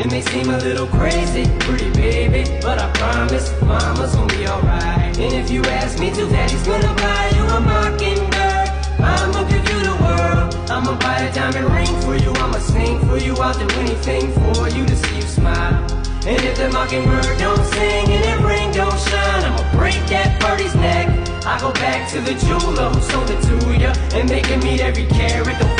It may seem a little crazy, pretty baby, but I promise mama's gonna be alright. And if you ask me to, daddy's gonna buy you a mockingbird. I'ma give you the world. I'ma buy a diamond ring for you. I'ma sing for you. I'll do anything for you to see you smile. And if the mockingbird don't sing and that ring don't shine, I'ma break that birdie's neck. I go back to the jeweler who sold it to ya and they can meet every carat.